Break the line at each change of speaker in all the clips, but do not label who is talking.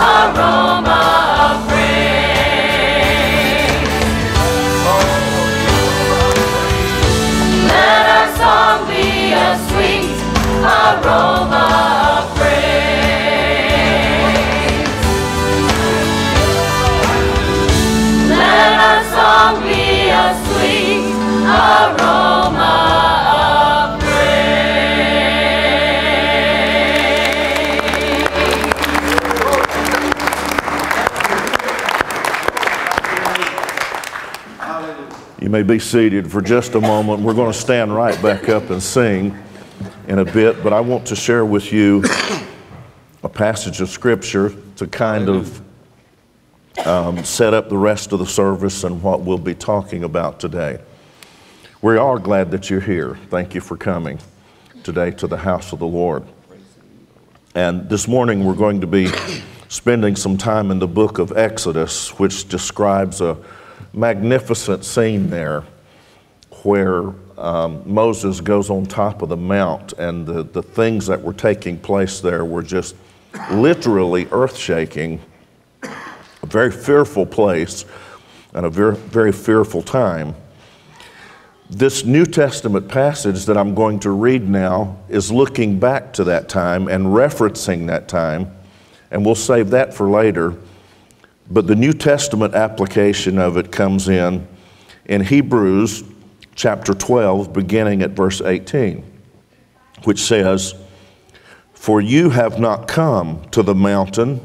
aroma
You
may be seated for just a moment. We're going to stand right back up and sing in a bit, but I want to share with you a passage of Scripture to kind of um, set up the rest of the service and what we'll be talking about today. We are glad that you're here. Thank you for coming today to the house of the Lord. And this morning we're going to be spending some time in the book of Exodus, which describes a magnificent scene there where um, Moses goes on top of the mount, and the, the things that were taking place there were just literally earth shaking, a very fearful place, and a very, very fearful time. This New Testament passage that I'm going to read now is looking back to that time and referencing that time, and we'll save that for later. But the New Testament application of it comes in in Hebrews chapter 12, beginning at verse 18, which says, For you have not come to the mountain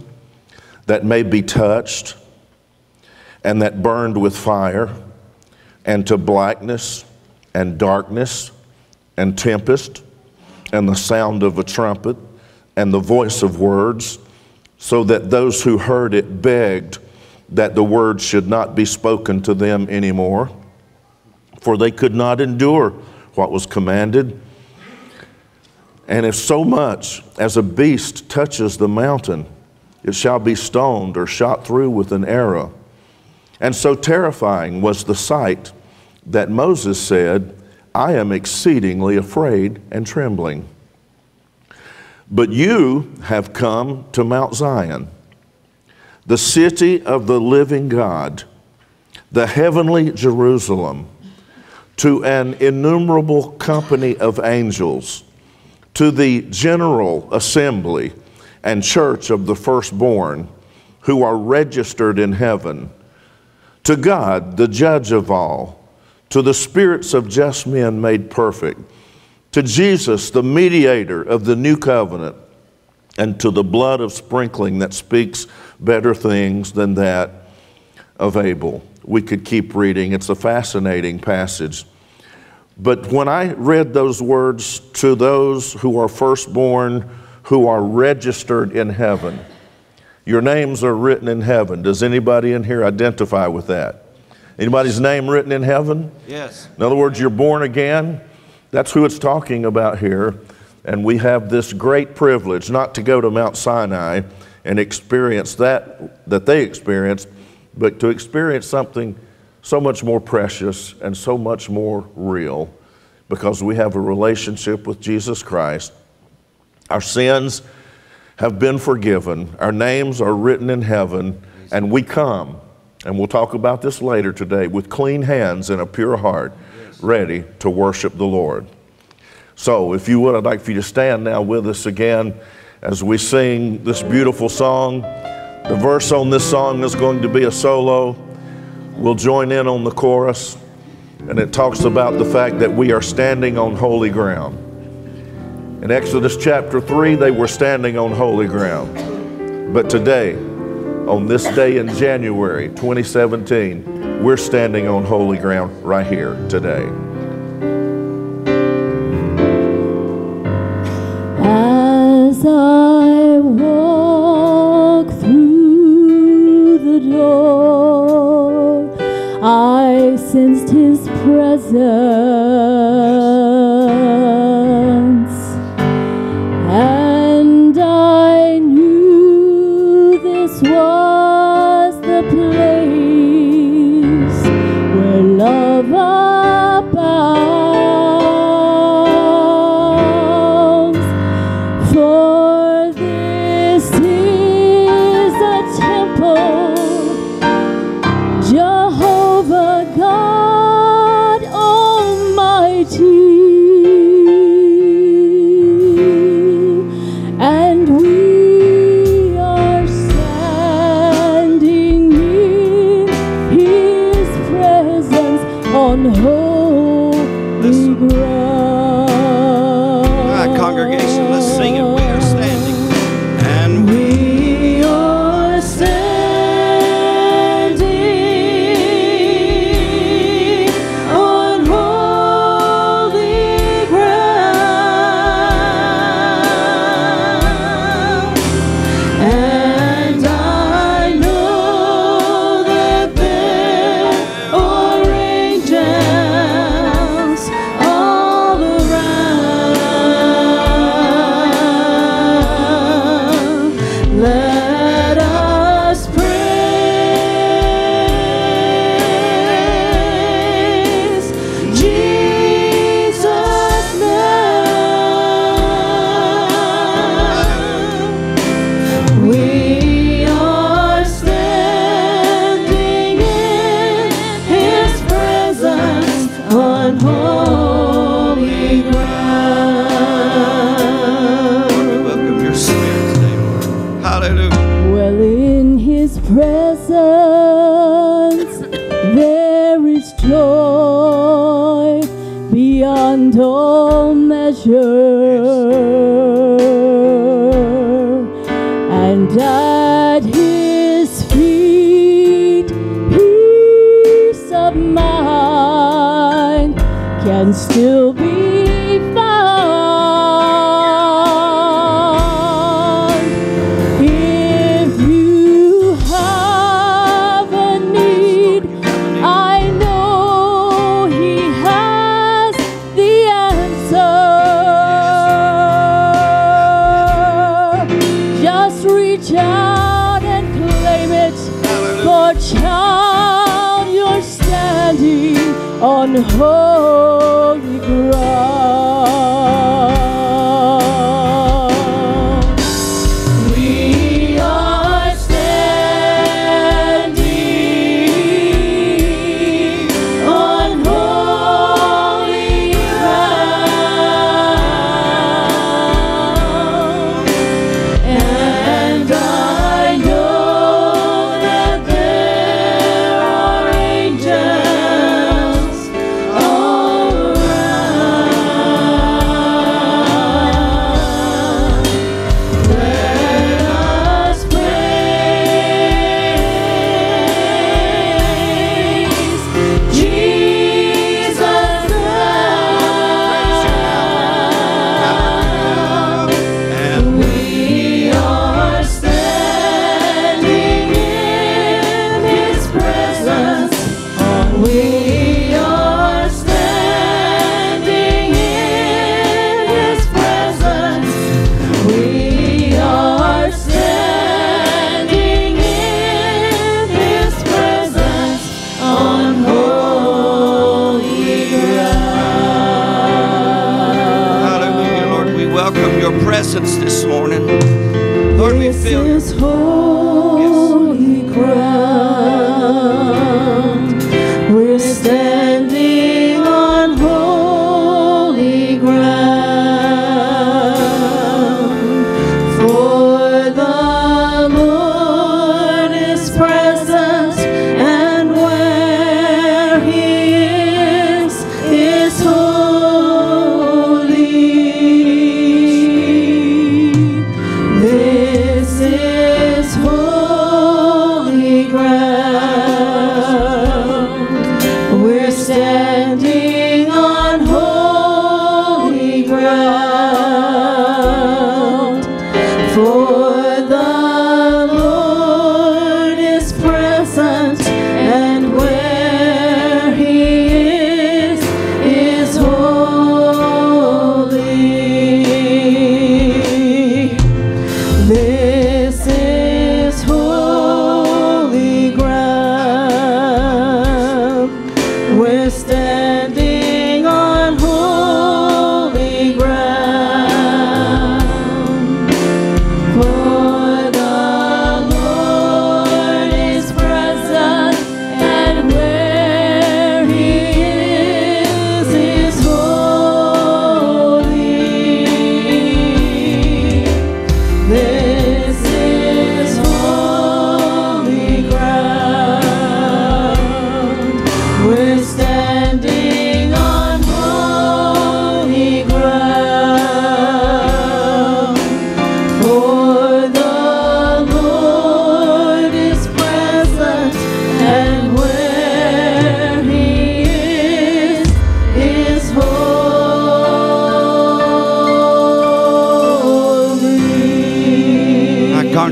that may be touched and that burned with fire, and to blackness and darkness and tempest and the sound of a trumpet and the voice of words, so that those who heard it begged that the word should not be spoken to them anymore, for they could not endure what was commanded. And if so much as a beast touches the mountain, it shall be stoned or shot through with an arrow. And so terrifying was the sight that Moses said, I am exceedingly afraid and trembling. But you have come to Mount Zion, the city of the living God, the heavenly Jerusalem, to an innumerable company of angels, to the general assembly and church of the firstborn who are registered in heaven, to God, the judge of all, to the spirits of just men made perfect, to Jesus, the mediator of the new covenant, and to the blood of sprinkling that speaks better things than that of Abel. We could keep reading, it's a fascinating passage. But when I read those words to those who are firstborn, who are registered in heaven, your names are written in heaven. Does anybody in here identify with that? Anybody's name written in heaven?
Yes.
In other words, you're born again. That's who it's talking about here. And we have this great privilege not to go to Mount Sinai and experience that that they experienced, but to experience something so much more precious and so much more real because we have a relationship with Jesus Christ. Our sins have been forgiven, our names are written in heaven, and we come, and we'll talk about this later today, with clean hands and a pure heart, ready to worship the Lord. So, if you would, I'd like for you to stand now with us again as we sing this beautiful song. The verse on this song is going to be a solo. We'll join in on the chorus, and it talks about the fact that we are standing on holy ground. In Exodus chapter 3, they were standing on holy ground. But today, on this day in January 2017, we're standing on holy ground right here today.
As I walk through the door, I sensed his presence.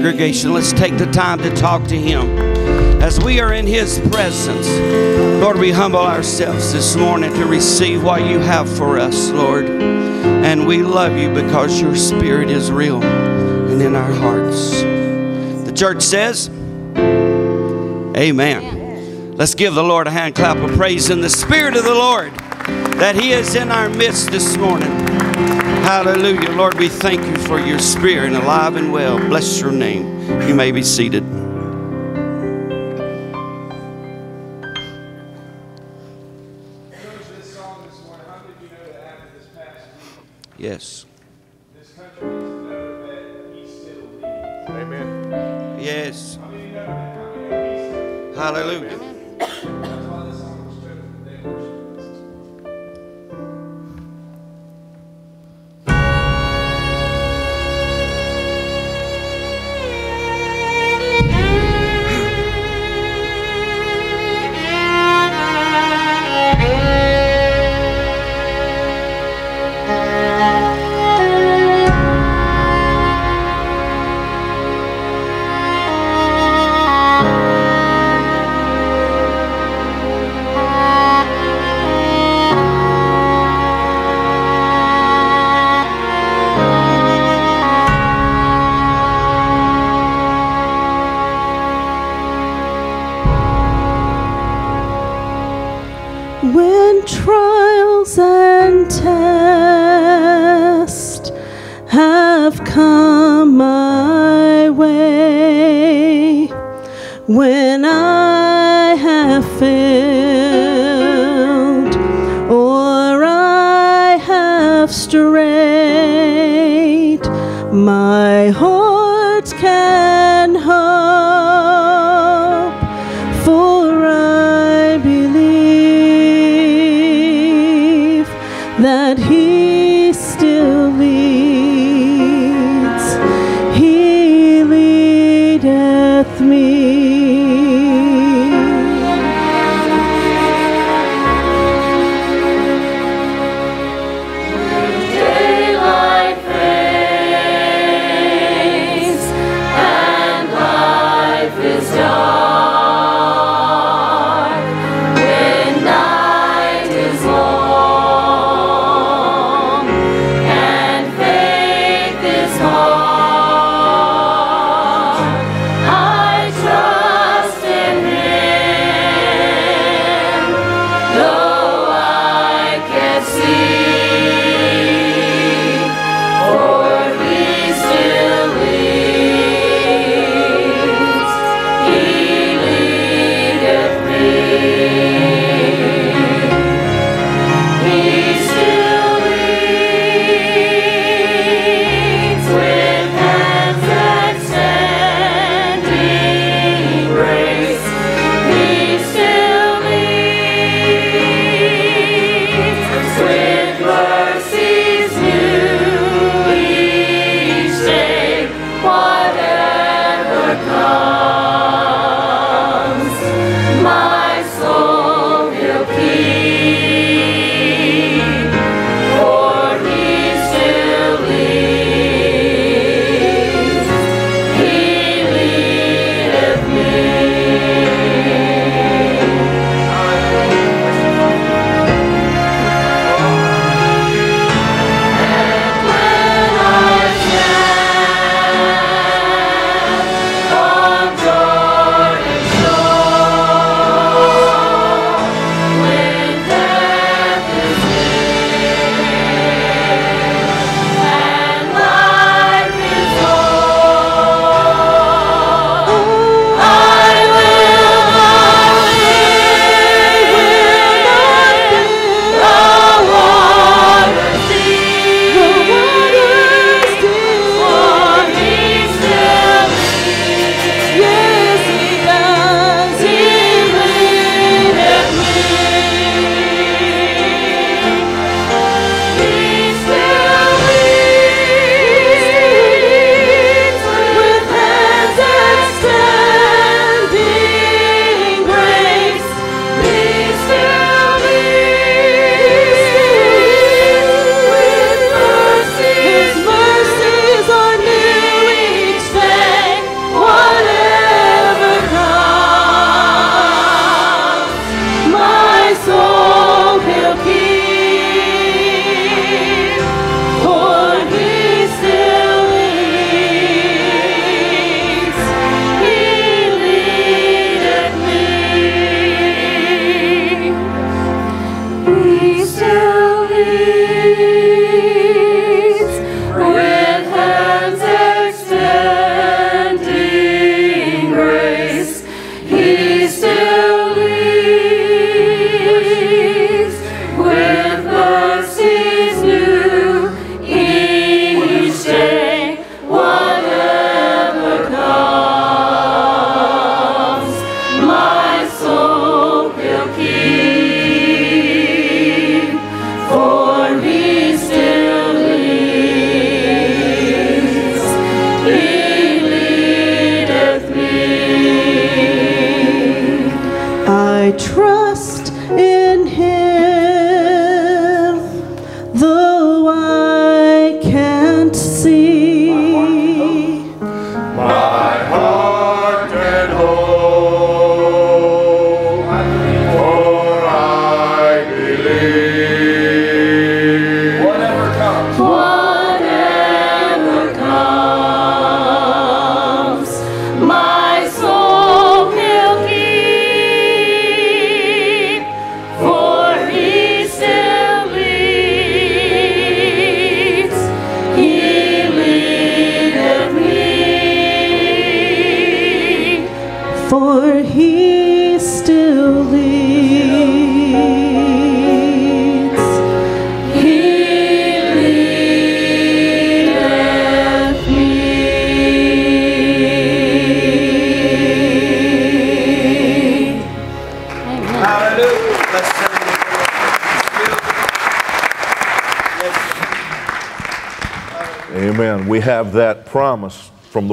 Congregation, let's
take the time to talk to Him. As we are in His presence, Lord, we humble ourselves this morning to receive what you have for us, Lord. And we love you because your Spirit is real and in our hearts. The church says, Amen. Let's give the Lord a hand clap of praise in the Spirit of the Lord that He is in our midst this morning. Hallelujah. Lord, we thank you for your spirit and alive and well. Bless your name. You may be seated.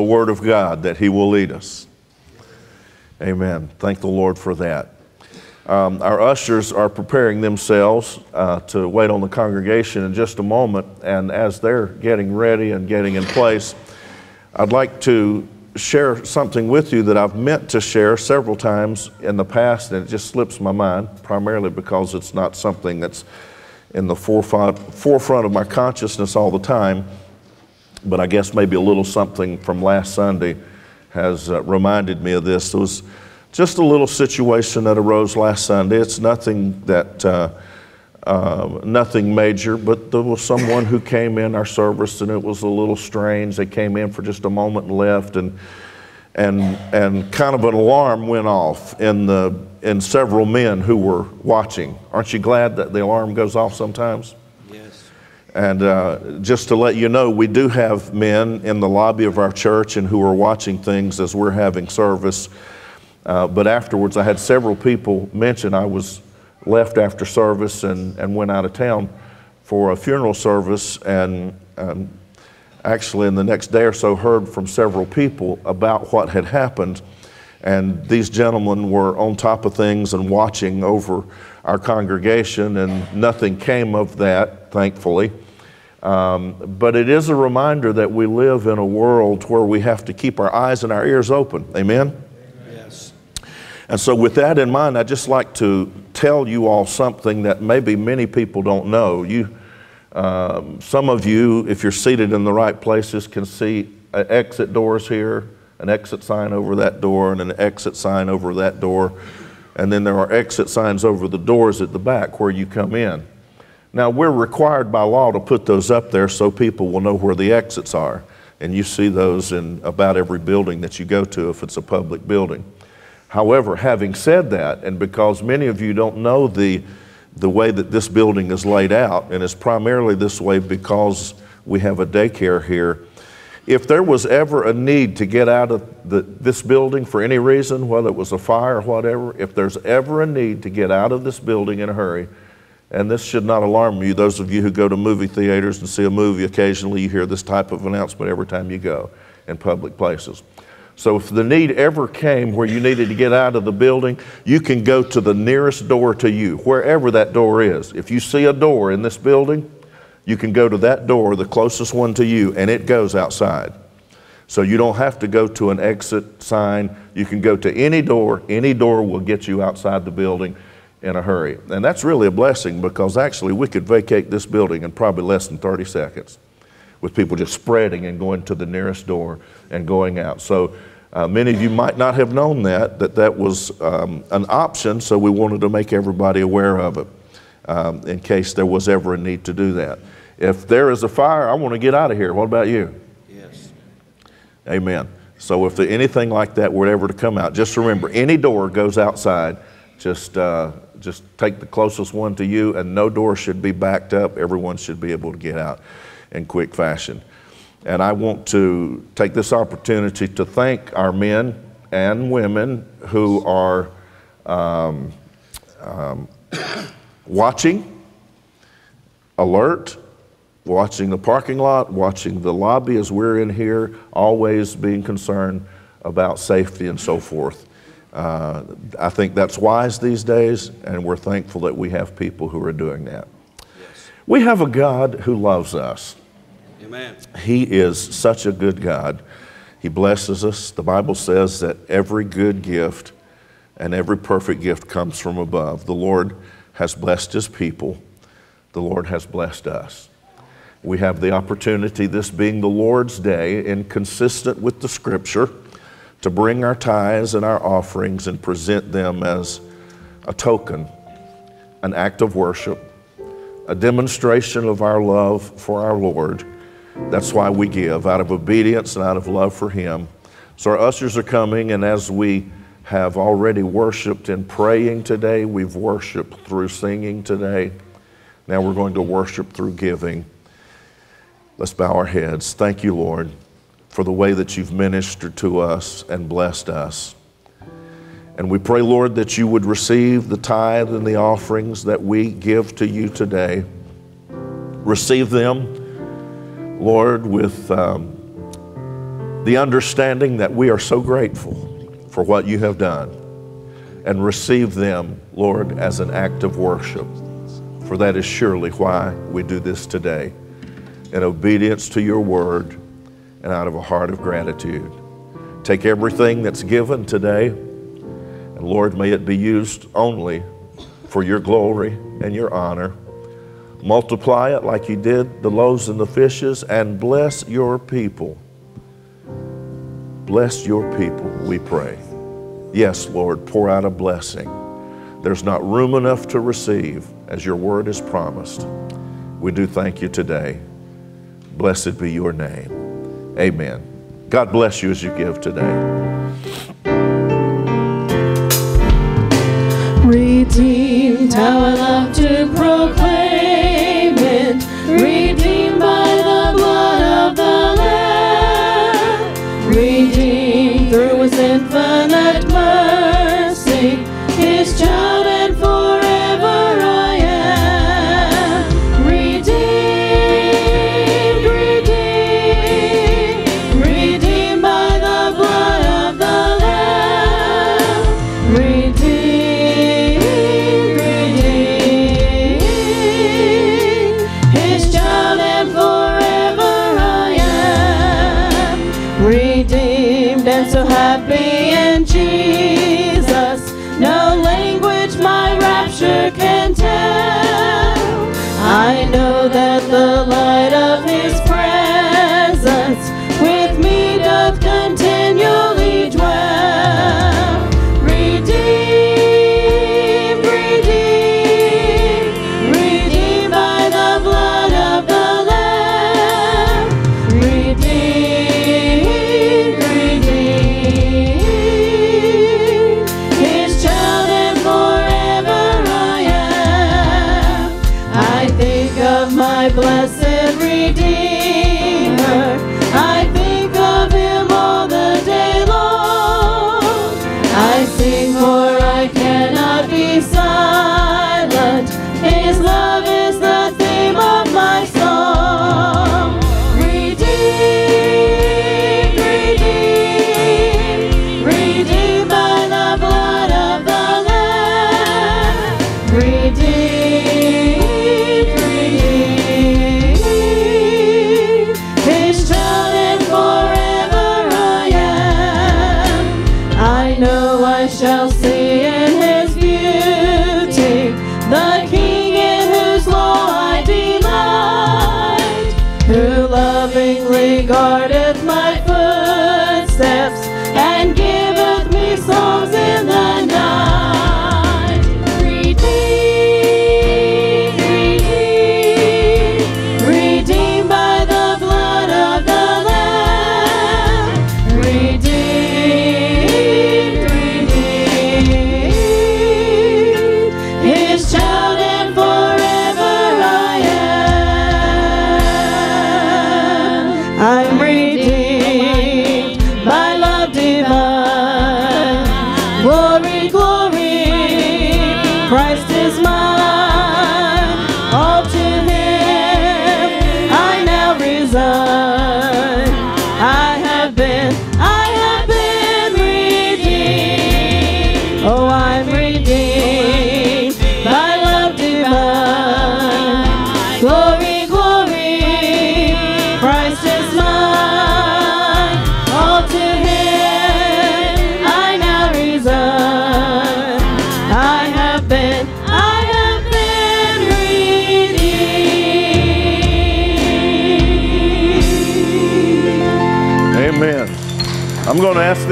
The Word of God that He will lead us. Amen. Thank the Lord for that. Um, our ushers are preparing themselves uh, to wait on the congregation in just a moment, and as they're getting ready and getting in place, I'd like to share something with you that I've meant to share several times in the past, and it just slips my mind, primarily because it's not something that's in the forefront, forefront of my consciousness all the time. But I guess maybe a little something from last Sunday has uh, reminded me of this. There was just a little situation that arose last Sunday. It's nothing that. Uh, uh, nothing major, but there was someone who came in our service and it was a little strange. They came in for just a moment and left, and and and kind of an alarm went off in the in several men who were watching. Aren't you glad that the alarm goes off sometimes? And uh, just to let you know, we do have men in the lobby of our church and who are watching things as we're having service. Uh, but afterwards, I had several people mention I was left after service and, and went out of town for a funeral service. And um, actually, in the next day or so, heard from several people about what had happened. And these gentlemen were on top of things and watching over our congregation, and nothing came of that, thankfully. Um, but it is a reminder that we live in a world where we have to keep our eyes and our ears open. Amen?
Yes.
And so, with that in mind, I'd just like to tell you all something that maybe many people don't know. You, um, some of you, if you're seated in the right places, can see uh, exit doors here, an exit sign over that door, and an exit sign over that door. And then there are exit signs over the doors at the back where you come in. Now, we're required by law to put those up there so people will know where the exits are. And you see those in about every building that you go to if it's a public building. However, having said that, and because many of you don't know the, the way that this building is laid out, and it's primarily this way because we have a daycare here, if there was ever a need to get out of the, this building for any reason, whether it was a fire or whatever, if there's ever a need to get out of this building in a hurry, and this should not alarm you, those of you who go to movie theaters and see a movie occasionally, you hear this type of announcement every time you go in public places. So if the need ever came where you needed to get out of the building, you can go to the nearest door to you, wherever that door is. If you see a door in this building, you can go to that door, the closest one to you, and it goes outside. So you don't have to go to an exit sign. You can go to any door. Any door will get you outside the building in a hurry. And that's really a blessing because actually we could vacate this building in probably less than 30 seconds with people just spreading and going to the nearest door and going out. So uh, many of you might not have known that, that that was um, an option, so we wanted to make everybody aware of it um, in case there was ever a need to do that. If there is a fire, I want to get out of here. What about you?
Yes.
Amen. So if there, anything like that were ever to come out, just remember any door goes outside. Just uh, just take the closest one to you, and no door should be backed up. Everyone should be able to get out in quick fashion. And I want to take this opportunity to thank our men and women who are um, um, watching, alert, watching the parking lot, watching the lobby as we're in here, always being concerned about safety and so forth. Uh, I think that's wise these days, and we're thankful that we have people who are doing that. We have a God who loves us.
Amen.
He is such a good God. He blesses us. The Bible says that every good gift and every perfect gift comes from above. The Lord has blessed His people, the Lord has blessed us. We have the opportunity, this being the Lord's day, and consistent with the Scripture, to bring our tithes and our offerings and present them as a token, an act of worship, a demonstration of our love for our Lord. That's why we give, out of obedience and out of love for Him. So our ushers are coming, and as we have already worshiped in praying today. We've worshiped through singing today. Now we're going to worship through giving. Let's bow our heads. Thank you, Lord, for the way that you've ministered to us and blessed us. And we pray, Lord, that you would receive the tithe and the offerings that we give to you today. Receive them, Lord, with um, the understanding that we are so grateful for what you have done. And receive them, Lord, as an act of worship. For that is surely why we do this today, in obedience to your word and out of a heart of gratitude. Take everything that's given today, and Lord, may it be used only for your glory and your honor. Multiply it like you did the loaves and the fishes, and bless your people. Bless your people, we pray. Yes, Lord, pour out a blessing. There's not room enough to receive as your word is promised. We do thank you today. Blessed be your name. Amen. God bless you as you give today.
Redeemed, how I love to proclaim it. Redeemed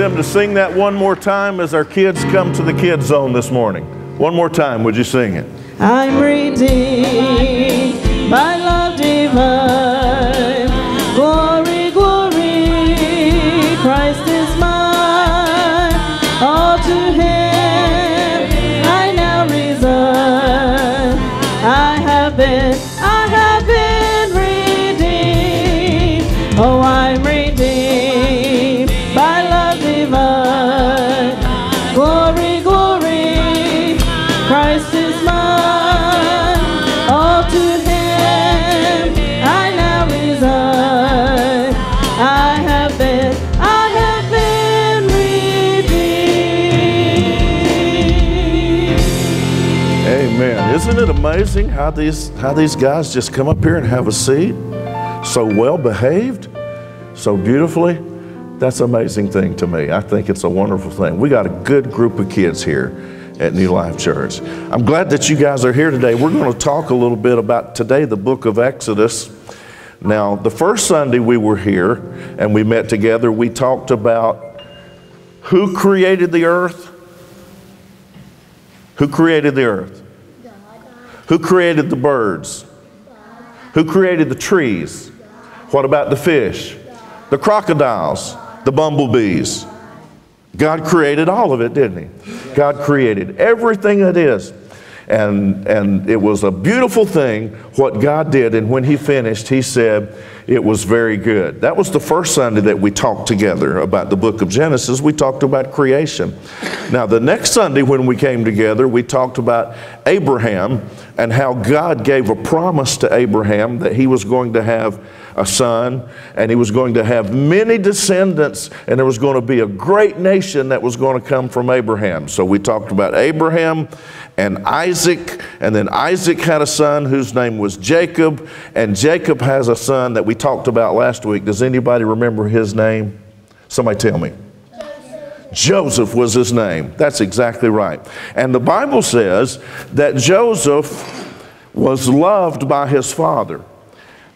them to sing that one more time as our kids come to the kids zone this morning. One more time, would you sing it?
I'm redeemed by love divine.
Isn't it amazing how these how these guys just come up here and have a seat? So well behaved, so beautifully. That's an amazing thing to me. I think it's a wonderful thing. We got a good group of kids here at New Life Church. I'm glad that you guys are here today. We're going to talk a little bit about today the book of Exodus. Now, the first Sunday we were here and we met together, we talked about who created the earth? Who created the earth? Who created the birds? Who created the trees? What about the fish? The crocodiles? The bumblebees? God created all of it, didn't He? God created everything that is. And, and it was a beautiful thing what God did. And when He finished, He said, It was very good. That was the first Sunday that we talked together about the book of Genesis. We talked about creation. Now, the next Sunday when we came together, we talked about Abraham and how God gave a promise to Abraham that he was going to have a son, and he was going to have many descendants, and there was going to be a great nation that was going to come from Abraham. So we talked about Abraham and Isaac, and then Isaac had a son whose name was Jacob, and Jacob has a son that we talked about last week. Does anybody remember his name? Somebody tell me. Joseph was his name. That's exactly right. And the Bible says that Joseph was loved by his father.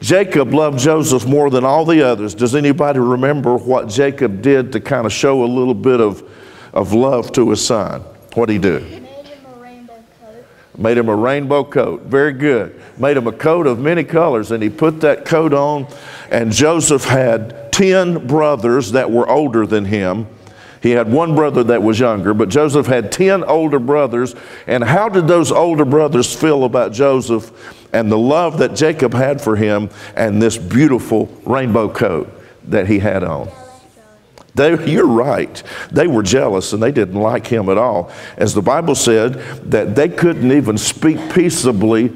Jacob loved Joseph more than all the others. Does anybody remember what Jacob did to kind of show a little bit of, of love to his son? What did he do?
Made him a rainbow coat.
Made him a rainbow coat. Very good. Made him a coat of many colors, and he put that coat on. And Joseph had 10 brothers that were older than him. He had one brother that was younger, but Joseph had 10 older brothers. And how did those older brothers feel about Joseph and the love that Jacob had for him and this beautiful rainbow coat that he had on? They, you're right. They were jealous and they didn't like him at all. As the Bible said, that they couldn't even speak peaceably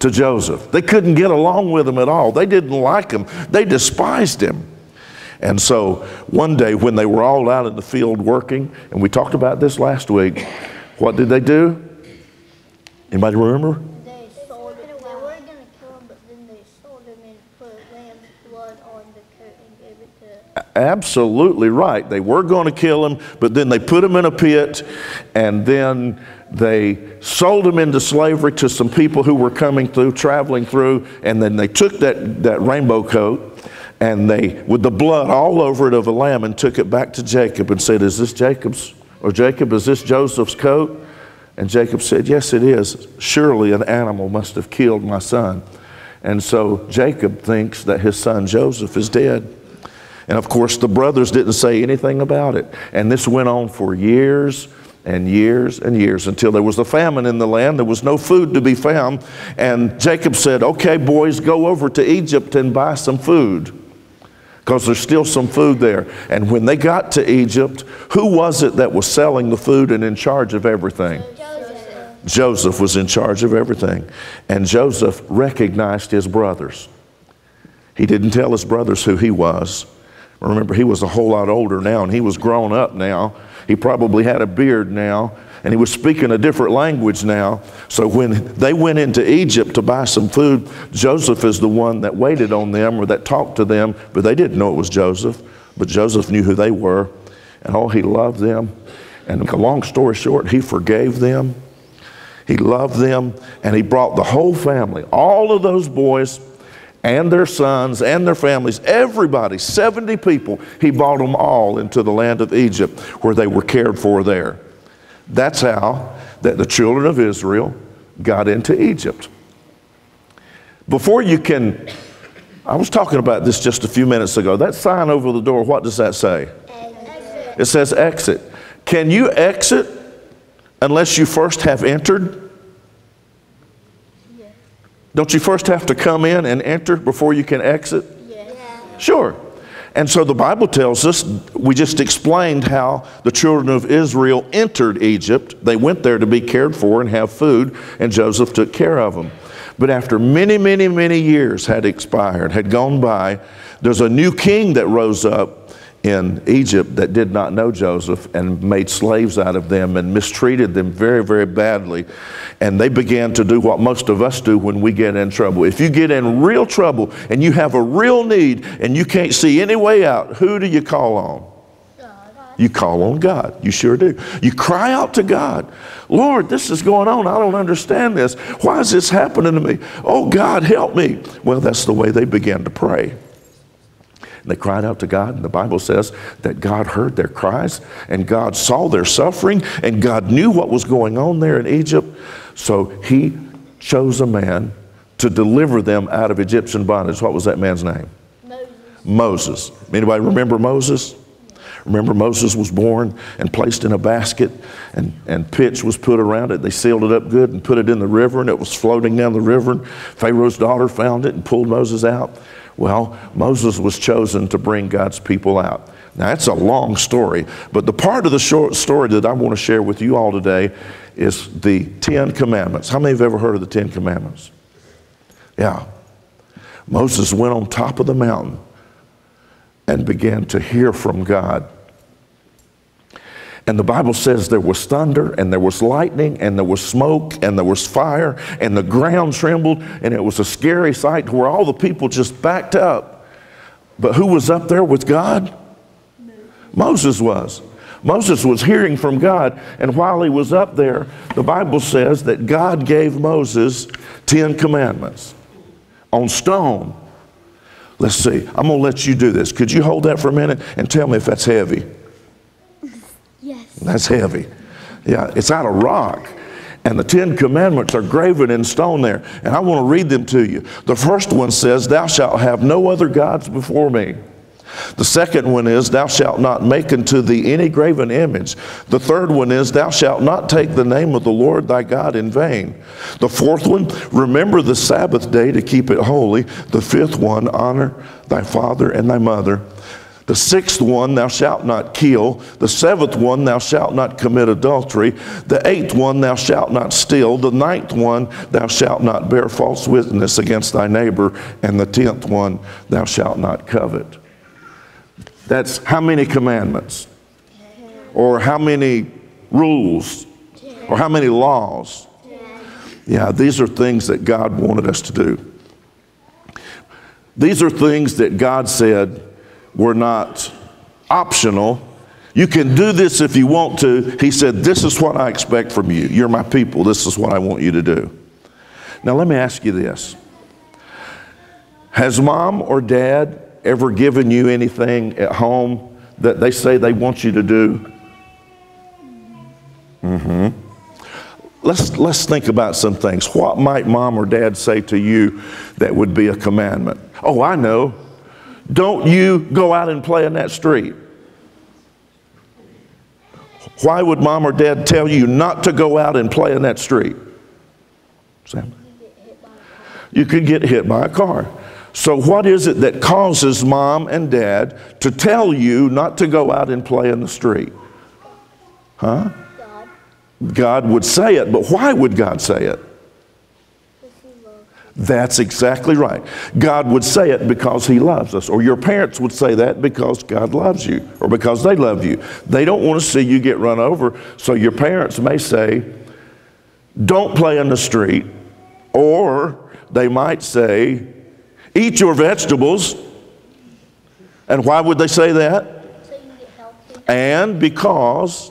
to Joseph. They couldn't get along with him at all. They didn't like him, they despised him. And so one day when they were all out in the field working, and we talked about this last week, what did they do? Anybody remember?
They sold him. They were going to kill him, but then they sold him and put lamb's blood on the coat and gave it to.
Absolutely right. They were going to kill him, but then they put him in a pit, and then they sold him into slavery to some people who were coming through, traveling through, and then they took that, that rainbow coat and they, with the blood all over it of a lamb, and took it back to Jacob and said, Is this Jacob's, or Jacob, is this Joseph's coat? And Jacob said, Yes, it is. Surely an animal must have killed my son. And so Jacob thinks that his son Joseph is dead. And of course, the brothers didn't say anything about it. And this went on for years and years and years until there was a famine in the land. There was no food to be found. And Jacob said, Okay, boys, go over to Egypt and buy some food because there's still some food there. And when they got to Egypt, who was it that was selling the food and in charge of everything?
Joseph.
Joseph was in charge of everything. And Joseph recognized his brothers. He didn't tell his brothers who he was. Remember, he was a whole lot older now, and he was grown up now. He probably had a beard now, and he was speaking a different language now. So when they went into Egypt to buy some food, Joseph is the one that waited on them or that talked to them, but they didn't know it was Joseph. But Joseph knew who they were, and oh, he loved them. And a long story short, he forgave them. He loved them, and he brought the whole family, all of those boys and their sons and their families, everybody, 70 people, he brought them all into the land of Egypt where they were cared for there. That's how that the children of Israel got into Egypt. Before you can, I was talking about this just a few minutes ago. That sign over the door, what does that say? It says exit. Can you exit unless you first have entered? Don't you first have to come in and enter before you can exit? Yeah. Sure. And so the Bible tells us, we just explained how the children of Israel entered Egypt. They went there to be cared for and have food, and Joseph took care of them. But after many, many, many years had expired, had gone by, there's a new king that rose up in Egypt that did not know Joseph and made slaves out of them and mistreated them very, very badly. And they began to do what most of us do when we get in trouble. If you get in real trouble and you have a real need and you can't see any way out, who do you call on? You call on God. You sure do. You cry out to God. Lord, this is going on. I don't understand this. Why is this happening to me? Oh, God, help me. Well, that's the way they began to pray. And they cried out to God, and the Bible says that God heard their cries, and God saw their suffering, and God knew what was going on there in Egypt. So he chose a man to deliver them out of Egyptian bondage. What was that man's name?
Moses.
Moses. Anybody remember Moses? Remember, Moses was born and placed in a basket, and, and pitch was put around it. They sealed it up good and put it in the river, and it was floating down the river. And Pharaoh's daughter found it and pulled Moses out. Well, Moses was chosen to bring God's people out. Now, that's a long story, but the part of the short story that I want to share with you all today is the Ten Commandments. How many have ever heard of the Ten Commandments? Yeah. Moses went on top of the mountain and began to hear from God. And the Bible says there was thunder and there was lightning and there was smoke and there was fire and the ground trembled and it was a scary sight where all the people just backed up. But who was up there with God? Moses was. Moses was hearing from God, and while he was up there, the Bible says that God gave Moses 10 commandments on stone. Let's see, I'm gonna let you do this. Could you hold that for a minute and tell me if that's heavy? That's heavy. Yeah, it's out of rock. And the Ten Commandments are graven in stone there. And I want to read them to you. The first one says, Thou shalt have no other gods before me. The second one is, Thou shalt not make unto thee any graven image. The third one is, Thou shalt not take the name of the Lord thy God in vain. The fourth one, Remember the Sabbath day to keep it holy. The fifth one, Honor thy father and thy mother. The sixth one, thou shalt not kill. The seventh one, thou shalt not commit adultery. The eighth one, thou shalt not steal. The ninth one, thou shalt not bear false witness against thy neighbor. And the tenth one, thou shalt not covet. That's how many commandments? Or how many rules? Or how many laws? Yeah, these are things that God wanted us to do. These are things that God said were not optional. You can do this if you want to. He said, This is what I expect from you. You're my people. This is what I want you to do. Now, let me ask you this Has mom or dad ever given you anything at home that they say they want you to do? Mm-hmm. Let's, let's think about some things. What might mom or dad say to you that would be a commandment? Oh, I know. Don't you go out and play in that street. Why would mom or dad tell you not to go out and play in that street? Sam? You could get hit by a car. So, what is it that causes mom and dad to tell you not to go out and play in the street? Huh?
God.
God would say it, but why would God say it?
Because he loves
That's exactly right. God would say it because He loves us, or your parents would say that because God loves you, or because they love you. They don't want to see you get run over, so your parents may say, Don't play in the street, or they might say, Eat your vegetables. And why would they say that?
So you get healthy.
And because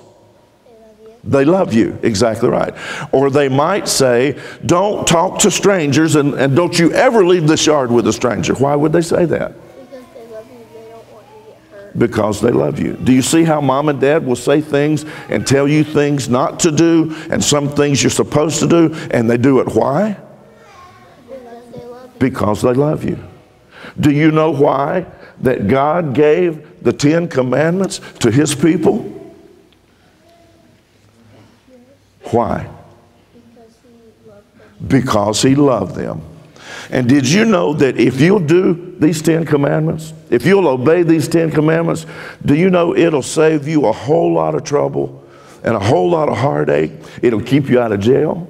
They love you.
They love you, exactly right. Or they might say, Don't talk to strangers and, and don't you ever leave this yard with a stranger. Why would they say that?
Because they love you. Don't you to get hurt.
Because they love you. Do you see how mom and dad will say things and tell you things not to do and some things you're supposed to do and they do it why?
Because they love you.
Because they love you. Do you know why that God gave the Ten Commandments to His people? Why? Because he loved them. And did you know that if you'll do these Ten Commandments, if you'll obey these Ten Commandments, do you know it'll save you a whole lot of trouble and a whole lot of heartache? It'll keep you out of jail.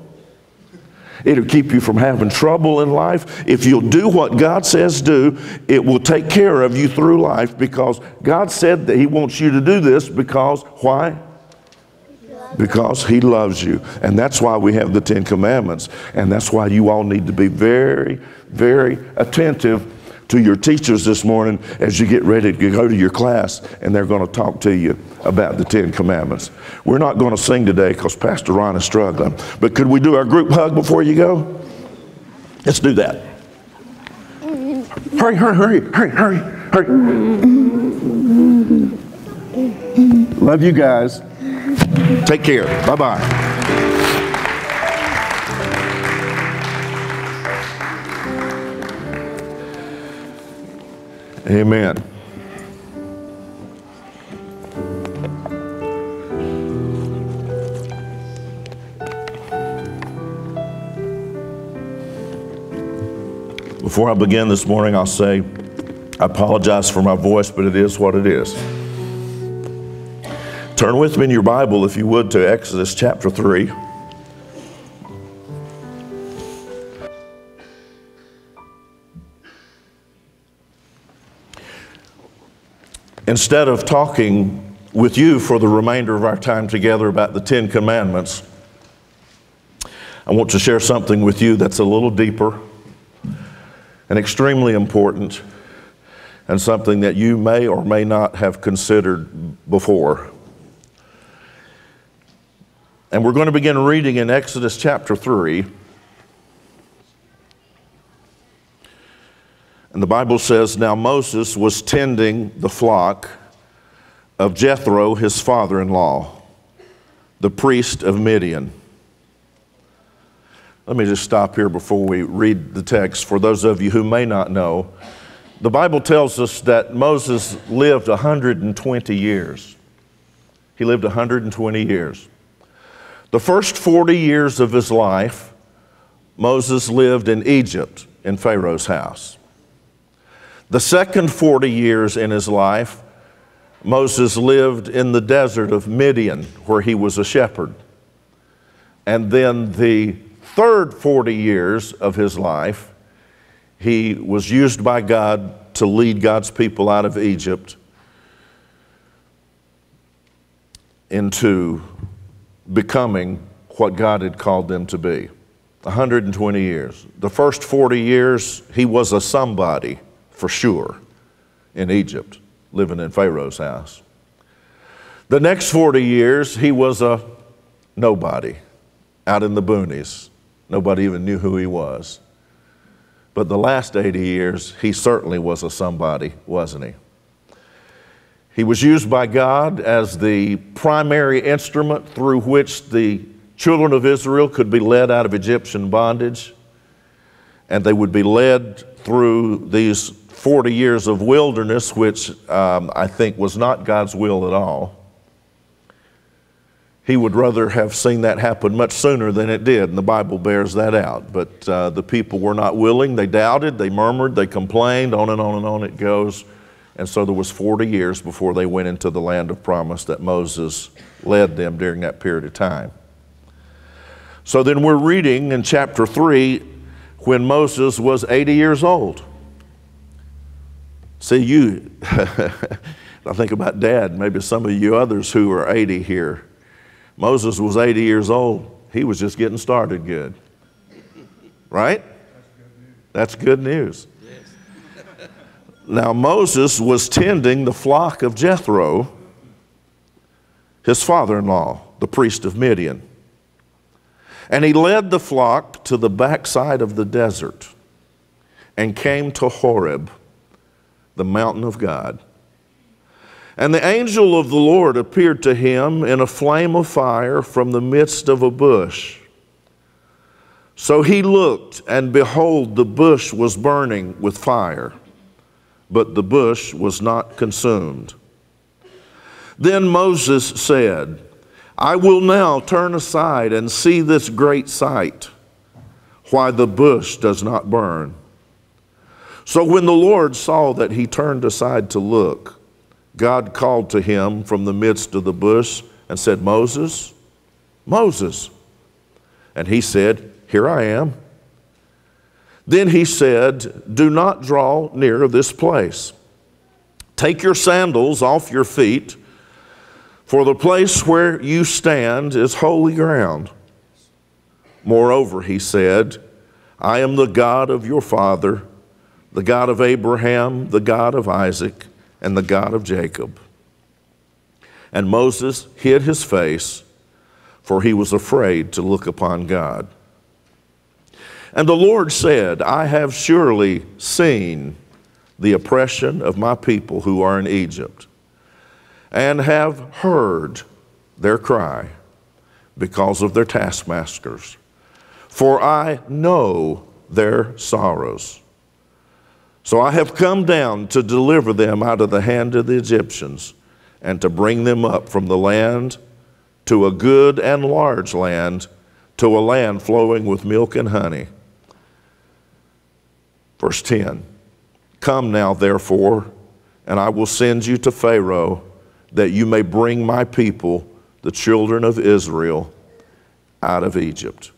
It'll keep you from having trouble in life. If you'll do what God says do, it will take care of you through life because God said that He wants you to do this because why? Because He loves you. And that's why we have the Ten Commandments. And that's why you all need to be very, very attentive to your teachers this morning as you get ready to go to your class and they're going to talk to you about the Ten Commandments. We're not going to sing today because Pastor Ron is struggling. But could we do our group hug before you go? Let's do that. Hurry, hurry, hurry, hurry, hurry, hurry. Love you guys. Take care. Bye bye. Amen. Before I begin this morning, I'll say I apologize for my voice, but it is what it is. Turn with me in your Bible, if you would, to Exodus chapter 3. Instead of talking with you for the remainder of our time together about the Ten Commandments, I want to share something with you that's a little deeper and extremely important, and something that you may or may not have considered before. And we're going to begin reading in Exodus chapter 3. And the Bible says, Now Moses was tending the flock of Jethro, his father in law, the priest of Midian. Let me just stop here before we read the text. For those of you who may not know, the Bible tells us that Moses lived 120 years. He lived 120 years. The first 40 years of his life, Moses lived in Egypt in Pharaoh's house. The second 40 years in his life, Moses lived in the desert of Midian, where he was a shepherd. And then the third 40 years of his life, he was used by God to lead God's people out of Egypt into becoming what God had called them to be. 120 years. The first 40 years, he was a somebody for sure in Egypt, living in Pharaoh's house. The next 40 years, he was a nobody out in the boonies. Nobody even knew who he was. But the last 80 years, he certainly was a somebody, wasn't he? He was used by God as the primary instrument through which the children of Israel could be led out of Egyptian bondage. And they would be led through these 40 years of wilderness, which um, I think was not God's will at all. He would rather have seen that happen much sooner than it did, and the Bible bears that out. But uh, the people were not willing. They doubted, they murmured, they complained, on and on and on it goes. And so there was 40 years before they went into the land of promise that Moses led them during that period of time. So then we're reading in chapter 3 when Moses was 80 years old. See, you, I think about dad, maybe some of you others who are 80 here. Moses was 80 years old. He was just getting started good. Right? That's good news. Now, Moses was tending the flock of Jethro, his father in law, the priest of Midian. And he led the flock to the backside of the desert and came to Horeb, the mountain of God. And the angel of the Lord appeared to him in a flame of fire from the midst of a bush. So he looked, and behold, the bush was burning with fire, but the bush was not consumed. Then Moses said, I will now turn aside and see this great sight, why the bush does not burn. So when the Lord saw that he turned aside to look, God called to him from the midst of the bush and said, Moses, Moses. And he said, Here I am. Then he said, Do not draw near this place. Take your sandals off your feet, for the place where you stand is holy ground. Moreover, he said, I am the God of your father, the God of Abraham, the God of Isaac, and the God of Jacob. And Moses hid his face, for he was afraid to look upon God. And the Lord said, I have surely seen the oppression of my people who are in Egypt, and have heard their cry because of their taskmasters. For I know their sorrows. So I have come down to deliver them out of the hand of the Egyptians and to bring them up from the land to a good and large land, to a land flowing with milk and honey. Verse 10 Come now, therefore, and I will send you to Pharaoh, that you may bring my people, the children of Israel, out of Egypt.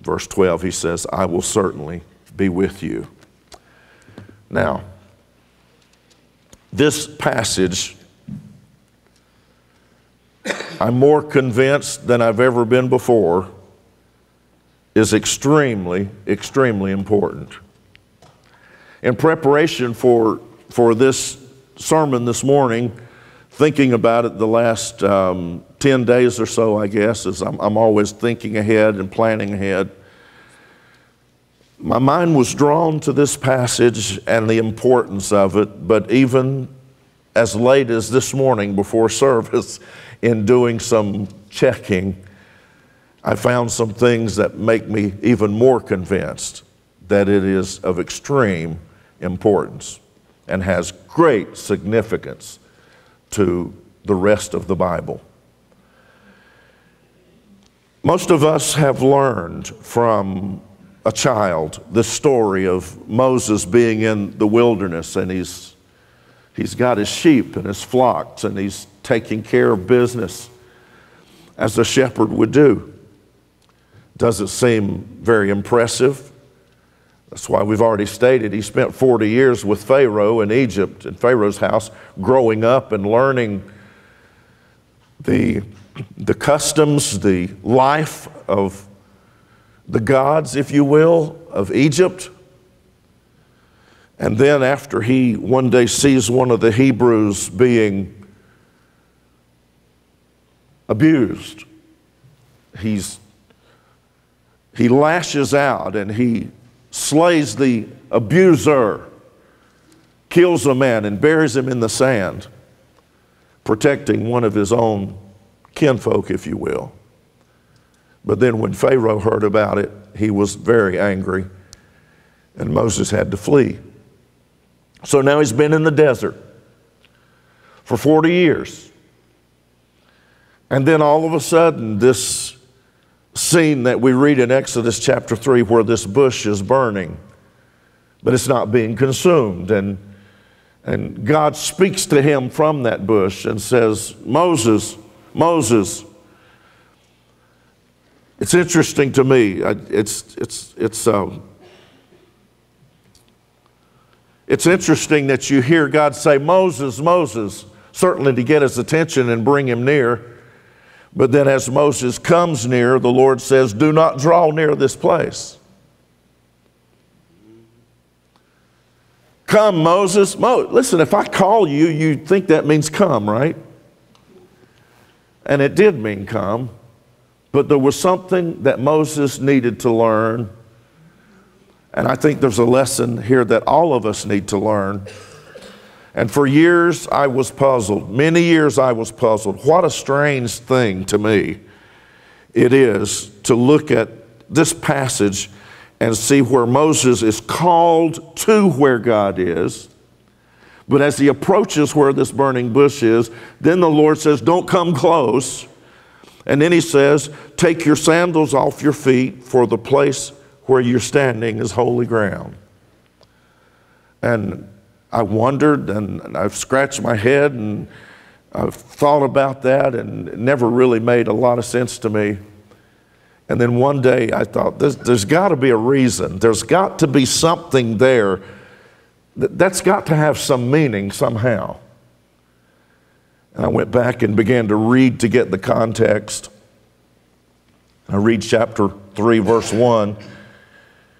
Verse 12, he says, I will certainly be with you. Now, this passage, I'm more convinced than I've ever been before, is extremely, extremely important. In preparation for, for this sermon this morning, thinking about it the last um, 10 days or so, I guess, as I'm, I'm always thinking ahead and planning ahead my mind was drawn to this passage and the importance of it, but even as late as this morning before service, in doing some checking, I found some things that make me even more convinced that it is of extreme importance and has great significance to the rest of the Bible. Most of us have learned from a child this story of Moses being in the wilderness and he's, he's got his sheep and his flocks and he's taking care of business as a shepherd would do. Does it seem very impressive? That's why we've already stated he spent 40 years with Pharaoh in Egypt, in Pharaoh's house, growing up and learning the, the customs, the life of the gods, if you will, of Egypt. And then, after he one day sees one of the Hebrews being abused, he's, he lashes out and he slays the abuser, kills a man, and buries him in the sand, protecting one of his own kinfolk, if you will. But then when Pharaoh heard about it, he was very angry, and Moses had to flee. So now he's been in the desert for 40 years. And then all of a sudden, this scene that we read in Exodus chapter 3 where this bush is burning, but it's not being consumed. And, and God speaks to him from that bush and says, Moses, Moses, it's interesting to me. It's, it's, it's, um, it's interesting that you hear God say, Moses, Moses, certainly to get his attention and bring him near. But then as Moses comes near, the Lord says, Do not draw near this place. Come, Moses. Mo- Listen, if I call you, you think that means come, right? And it did mean come. But there was something that Moses needed to learn. And I think there's a lesson here that all of us need to learn. And for years, I was puzzled. Many years, I was puzzled. What a strange thing to me it is to look at this passage and see where Moses is called to where God is. But as he approaches where this burning bush is, then the Lord says, Don't come close. And then he says, Take your sandals off your feet, for the place where you're standing is holy ground. And I wondered and I've scratched my head and I've thought about that and it never really made a lot of sense to me. And then one day I thought, there's, there's got to be a reason. There's got to be something there. That, that's got to have some meaning somehow. And I went back and began to read to get the context. I read chapter 3, verse 1,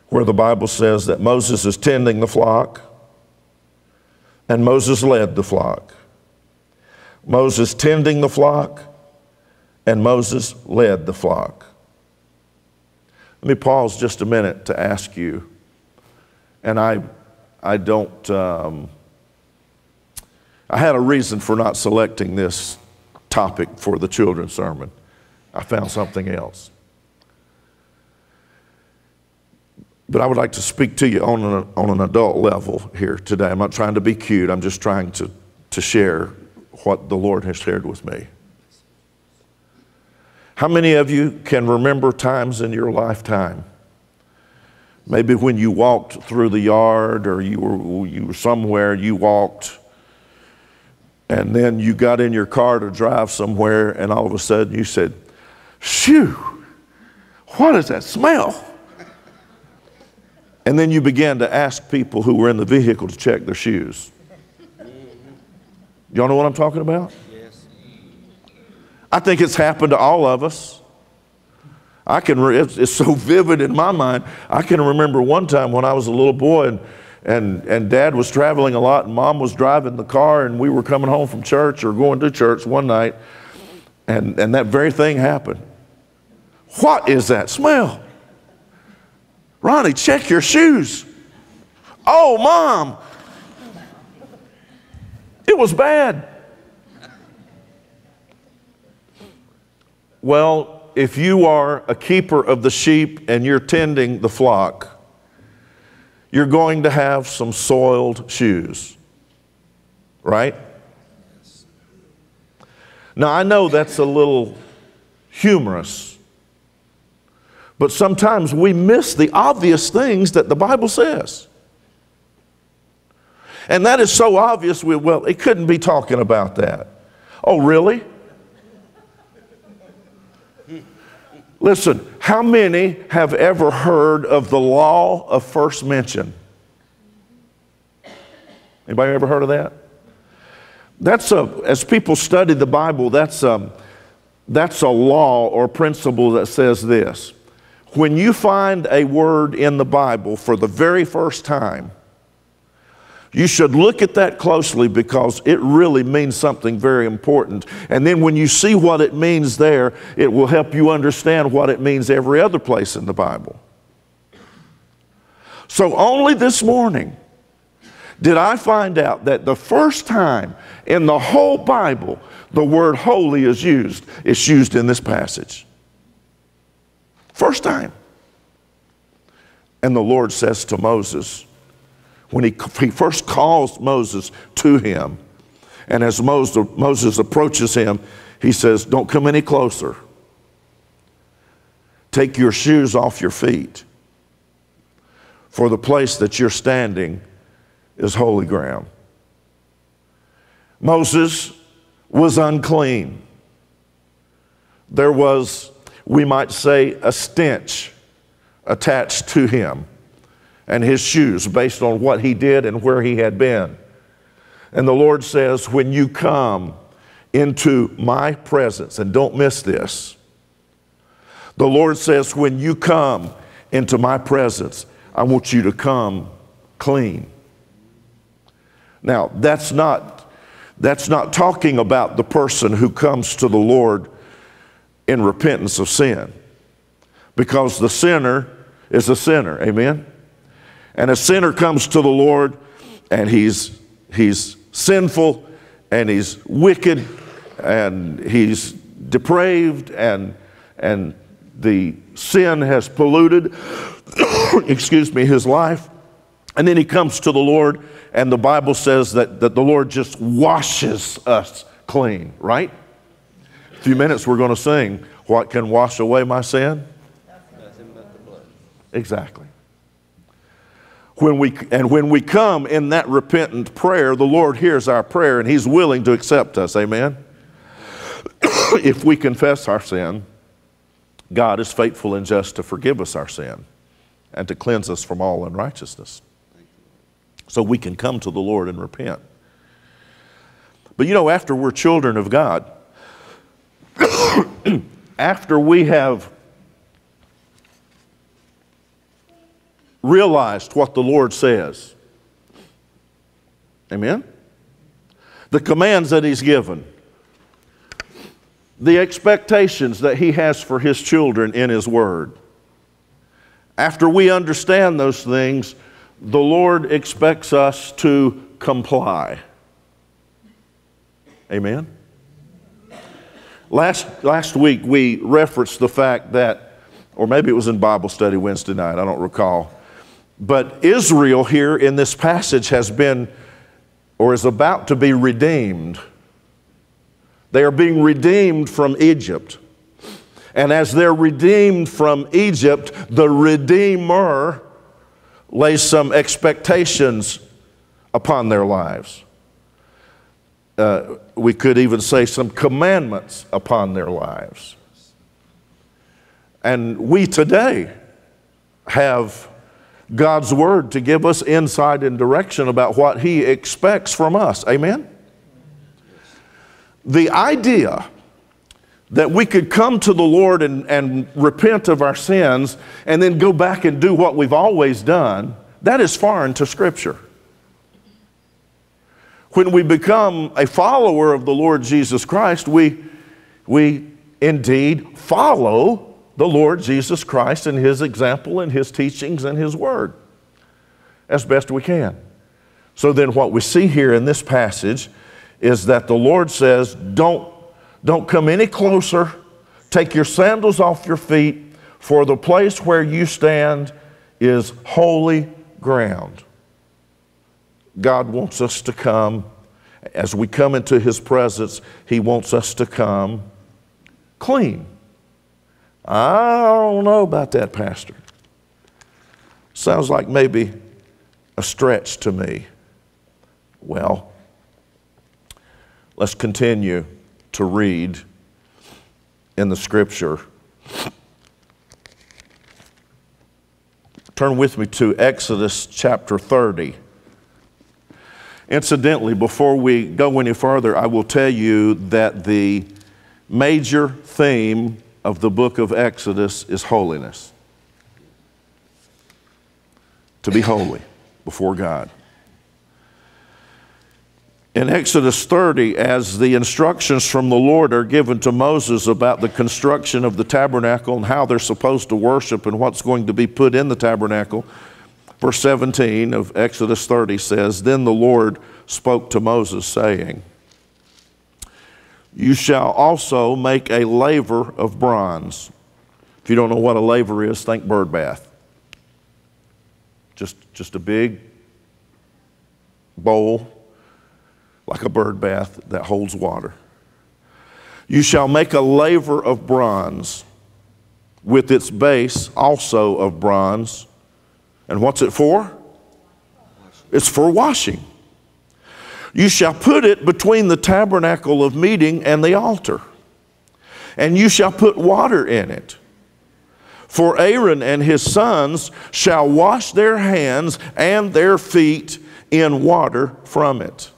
where the Bible says that Moses is tending the flock, and Moses led the flock. Moses tending the flock, and Moses led the flock. Let me pause just a minute to ask you, and I, I don't, um, I had a reason for not selecting this topic for the children's sermon. I found something else. But I would like to speak to you on an, on an adult level here today. I'm not trying to be cute, I'm just trying to, to share what the Lord has shared with me. How many of you can remember times in your lifetime? Maybe when you walked through the yard or you were, you were somewhere, you walked, and then you got in your car to drive somewhere, and all of a sudden you said, Shoo, what is that smell? And then you began to ask people who were in the vehicle to check their shoes. Y'all know what I'm talking about? Yes. I think it's happened to all of us. I can, it's, it's so vivid in my mind. I can remember one time when I was a little boy and, and, and dad was traveling a lot and mom was driving the car and we were coming home from church or going to church one night and, and that very thing happened. What is that smell? Ronnie, check your shoes. Oh, mom, it was bad. Well, if you are a keeper of the sheep and you're tending the flock, you're going to have some soiled shoes, right? Now, I know that's a little humorous but sometimes we miss the obvious things that the Bible says. And that is so obvious, we, well, it couldn't be talking about that. Oh, really? Listen, how many have ever heard of the law of first mention? Anybody ever heard of that? That's a, as people study the Bible, that's a, that's a law or principle that says this when you find a word in the Bible for the very first time, you should look at that closely because it really means something very important. And then when you see what it means there, it will help you understand what it means every other place in the Bible. So only this morning did I find out that the first time in the whole Bible the word holy is used, it's used in this passage. First time. And the Lord says to Moses, when he, he first calls Moses to him, and as Moses, Moses approaches him, he says, Don't come any closer. Take your shoes off your feet, for the place that you're standing is holy ground. Moses was unclean. There was we might say, a stench attached to him and his shoes based on what he did and where he had been. And the Lord says, When you come into my presence, and don't miss this, the Lord says, When you come into my presence, I want you to come clean. Now, that's not, that's not talking about the person who comes to the Lord in repentance of sin. Because the sinner is a sinner. Amen? And a sinner comes to the Lord and he's, he's sinful and he's wicked and he's depraved and, and the sin has polluted, excuse me, his life. And then he comes to the Lord, and the Bible says that, that the Lord just washes us clean, right? Few minutes we're going to sing, What Can Wash Away My Sin? Exactly. When we, and when we come in that repentant prayer, the Lord hears our prayer and He's willing to accept us. Amen? if we confess our sin God is faithful and just to forgive us our sin and to cleanse us from all unrighteousness. So we can come to the Lord and repent. But you know, after we're children of God, after we have realized what the Lord says, amen? The commands that He's given, the expectations that He has for His children in His Word. After we understand those things, the Lord expects us to comply. Amen? Last, last week we referenced the fact that, or maybe it was in Bible study Wednesday night, I don't recall, but Israel here in this passage has been or is about to be redeemed. They are being redeemed from Egypt. And as they're redeemed from Egypt, the Redeemer lays some expectations upon their lives. Uh, we could even say some commandments upon their lives. And we today have God's Word to give us insight and direction about what He expects from us. Amen? The idea that we could come to the Lord and, and repent of our sins and then go back and do what we've always done, that is foreign to Scripture. When we become a follower of the Lord Jesus Christ, we, we indeed follow the Lord Jesus Christ and His example and His teachings and His Word as best we can. So then, what we see here in this passage is that the Lord says, Don't don't come any closer. Take your sandals off your feet, for the place where you stand is holy ground. God wants us to come. As we come into His presence, He wants us to come clean. I don't know about that, Pastor. Sounds like maybe a stretch to me. Well, let's continue to read in the scripture. Turn with me to Exodus chapter 30. Incidentally, before we go any further, I will tell you that the major theme of the book of Exodus is holiness. To be holy before God in Exodus 30, as the instructions from the Lord are given to Moses about the construction of the tabernacle and how they're supposed to worship and what's going to be put in the tabernacle, verse 17 of Exodus 30 says, Then the Lord spoke to Moses, saying, You shall also make a laver of bronze. If you don't know what a laver is, think bird bath. Just, just a big bowl like a bird bath that holds water. You shall make a laver of bronze with its base also of bronze. And what's it for? It's for washing. You shall put it between the tabernacle of meeting and the altar, and you shall put water in it. For Aaron and his sons shall wash their hands and their feet in water from it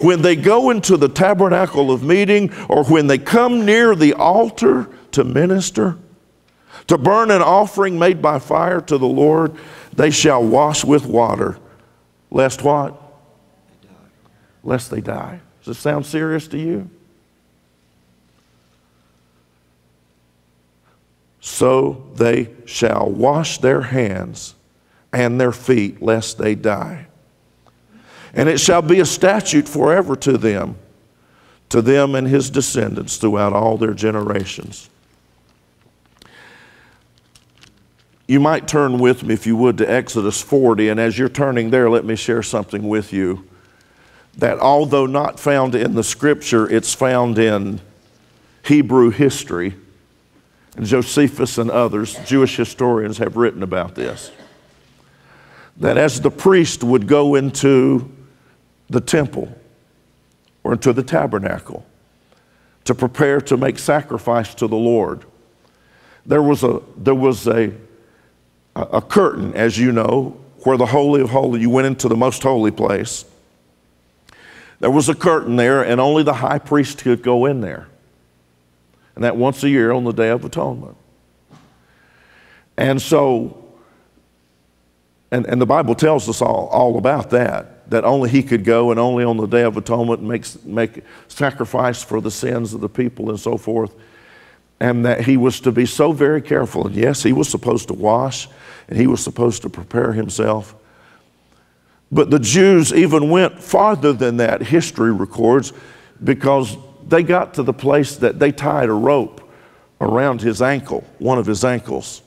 when they go into the tabernacle of meeting or when they come near the altar to minister, to burn an offering made by fire to the Lord, they shall wash with water, lest what? Lest they die. Does it sound serious to you? So they shall wash their hands and their feet, lest they die and it shall be a statute forever to them, to them and his descendants throughout all their generations. You might turn with me, if you would, to Exodus 40, and as you're turning there, let me share something with you that although not found in the scripture, it's found in Hebrew history. And Josephus and others, Jewish historians, have written about this. That as the priest would go into the temple or into the tabernacle to prepare to make sacrifice to the Lord. there was a, there was a, a curtain, as you know, where the Holy of Holies, you went into the most holy place. There was a curtain there, and only the high priest could go in there. And that once a year on the Day of Atonement. And so, and, and the Bible tells us all, all about that, that only he could go and only on the Day of Atonement make, make sacrifice for the sins of the people and so forth. And that he was to be so very careful. And yes, he was supposed to wash and he was supposed to prepare himself. But the Jews even went farther than that, history records, because they got to the place that they tied a rope around his ankle, one of his ankles.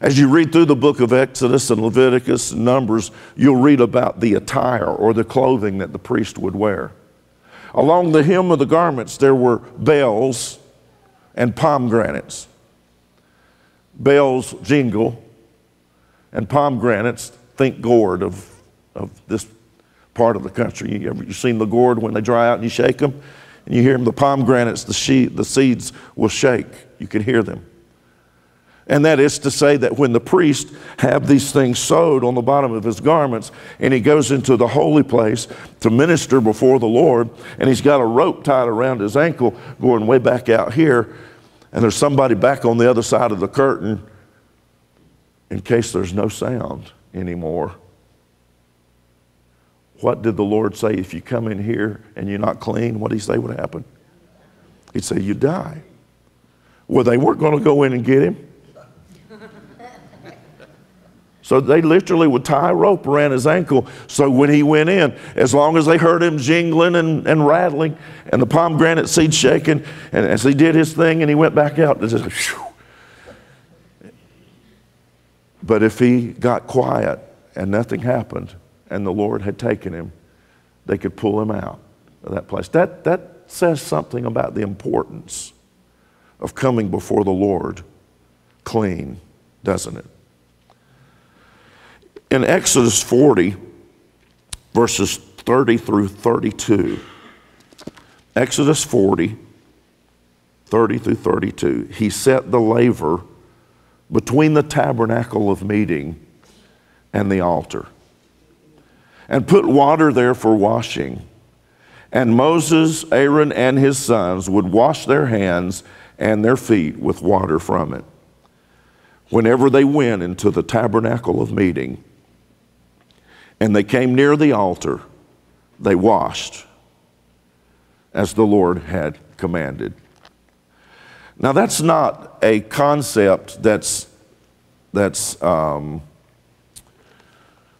As you read through the book of Exodus and Leviticus and Numbers, you'll read about the attire or the clothing that the priest would wear. Along the hem of the garments, there were bells and pomegranates. Bells jingle, and pomegranates, think gourd of, of this part of the country. You ever you seen the gourd when they dry out and you shake them? And you hear them, the pomegranates, the, she, the seeds will shake. You can hear them. And that is to say that when the priest have these things sewed on the bottom of his garments and he goes into the holy place to minister before the Lord and he's got a rope tied around his ankle going way back out here and there's somebody back on the other side of the curtain in case there's no sound anymore. What did the Lord say if you come in here and you're not clean? What did he say would happen? He'd say you die. Well, they weren't going to go in and get him. So they literally would tie a rope around his ankle. So when he went in, as long as they heard him jingling and, and rattling and the pomegranate seed shaking, and as he did his thing and he went back out, just, but if he got quiet and nothing happened and the Lord had taken him, they could pull him out of that place. That, that says something about the importance of coming before the Lord clean, doesn't it? In Exodus 40, verses 30 through 32, Exodus 40, 30 through 32, he set the laver between the tabernacle of meeting and the altar and put water there for washing. And Moses, Aaron, and his sons would wash their hands and their feet with water from it. Whenever they went into the tabernacle of meeting, and they came near the altar, they washed as the Lord had commanded. Now, that's not a concept that's, that's um,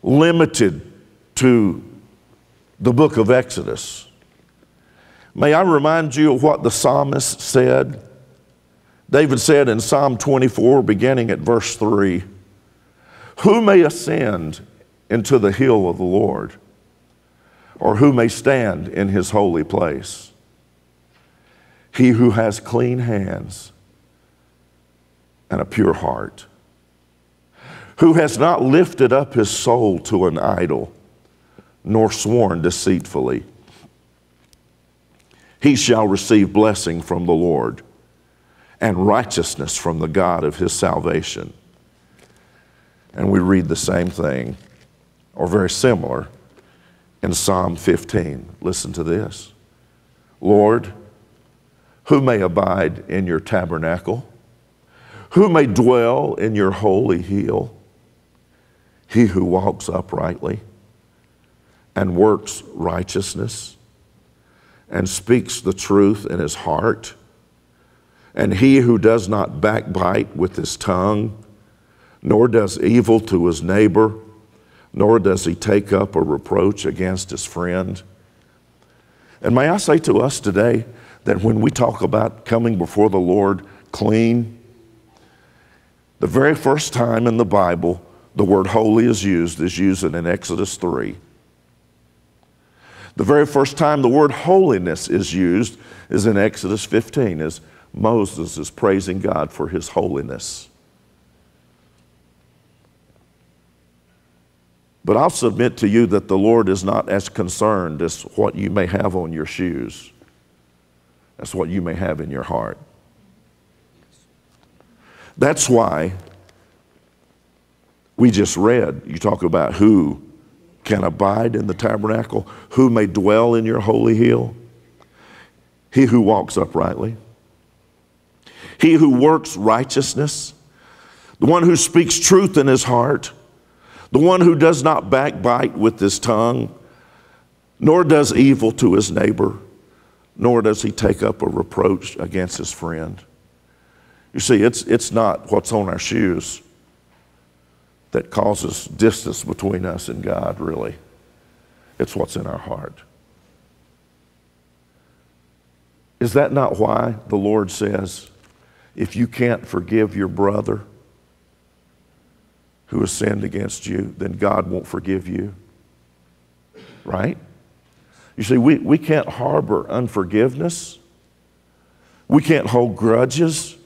limited to the book of Exodus. May I remind you of what the psalmist said? David said in Psalm 24, beginning at verse 3 Who may ascend into the hill of the Lord? Or who may stand in his holy place? He who has clean hands and a pure heart, who has not lifted up his soul to an idol, nor sworn deceitfully. He shall receive blessing from the Lord and righteousness from the God of his salvation. And we read the same thing or very similar in Psalm 15. Listen to this Lord, who may abide in your tabernacle? Who may dwell in your holy hill? He who walks uprightly and works righteousness and speaks the truth in his heart, and he who does not backbite with his tongue, nor does evil to his neighbor nor does he take up a reproach against his friend. And may I say to us today that when we talk about coming before the Lord clean, the very first time in the Bible the word holy is used is used in Exodus 3. The very first time the word holiness is used is in Exodus 15 as Moses is praising God for his holiness. But I'll submit to you that the Lord is not as concerned as what you may have on your shoes, as what you may have in your heart. That's why we just read, you talk about who can abide in the tabernacle, who may dwell in your holy hill. He who walks uprightly, he who works righteousness, the one who speaks truth in his heart, the one who does not backbite with his tongue, nor does evil to his neighbor, nor does he take up a reproach against his friend. You see, it's, it's not what's on our shoes that causes distance between us and God, really. It's what's in our heart. Is that not why the Lord says, if you can't forgive your brother who has sinned against you, then God won't forgive you? Right? You see, we, we can't harbor unforgiveness. We can't hold grudges.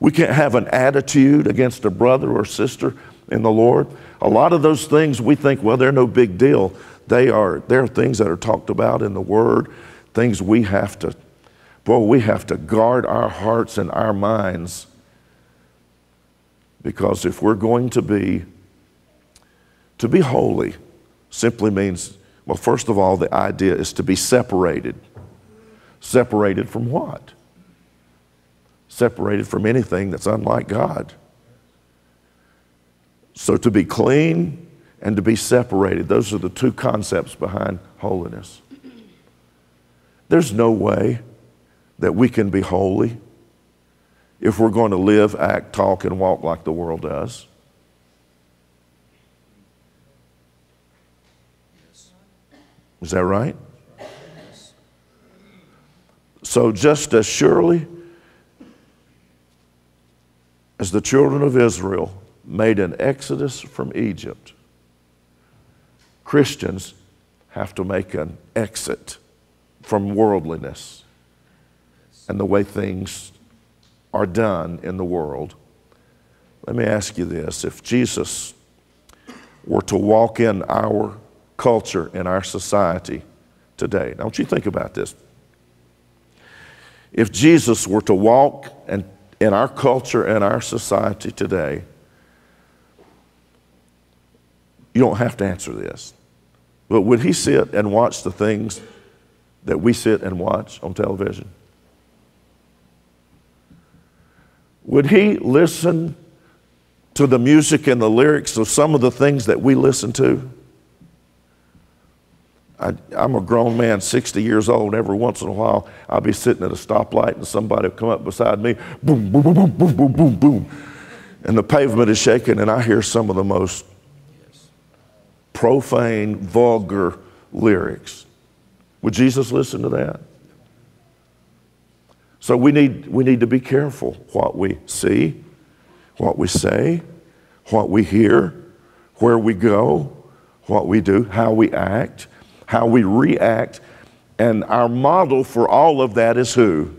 We can't have an attitude against a brother or sister in the Lord. A lot of those things we think, well, they're no big deal. They are, they're things that are talked about in the Word, things we have to, boy, we have to guard our hearts and our minds. Because if we're going to be, to be holy simply means, well, first of all, the idea is to be separated. Separated from what? Separated from anything that's unlike God. So to be clean and to be separated, those are the two concepts behind holiness. There's no way that we can be holy if we're going to live, act, talk, and walk like the world does. Is that right? So, just as surely as the children of Israel made an exodus from Egypt, Christians have to make an exit from worldliness and the way things are done in the world. Let me ask you this if Jesus were to walk in our culture, in our society today, don't you think about this. If Jesus were to walk and in our culture and our society today, you don't have to answer this. But would he sit and watch the things that we sit and watch on television? Would he listen to the music and the lyrics of some of the things that we listen to? I, am a grown man, 60 years old. Every once in a while, I'll be sitting at a stoplight and somebody will come up beside me, boom, boom, boom, boom, boom, boom, boom, boom. And the pavement is shaking, and I hear some of the most profane, vulgar lyrics. Would Jesus listen to that? So we need, we need to be careful what we see, what we say, what we hear, where we go, what we do, how we act, how we react. And our model for all of that is who?